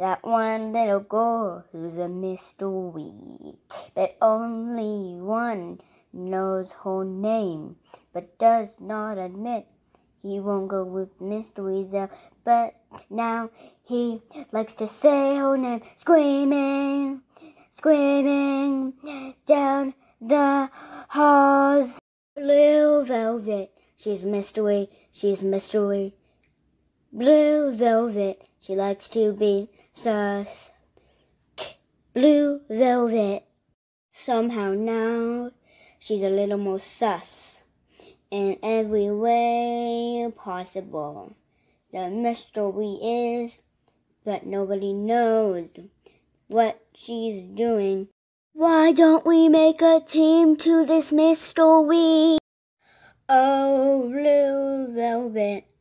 that one little girl who's a mystery, but only one knows her name, but does not admit he won't go with mystery there. But now he likes to say her name, screaming, screaming down the halls. Blue velvet, she's mystery, she's mystery. Blue velvet, she likes to be sus. Blue velvet. Somehow now She's a little more sus in every way possible. The mystery is, but nobody knows what she's doing. Why don't we make a team to this mystery? Oh, blue velvet,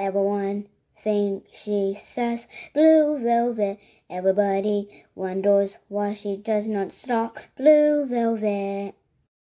everyone thinks she says blue velvet Everybody wonders why she does not stalk blue velvet.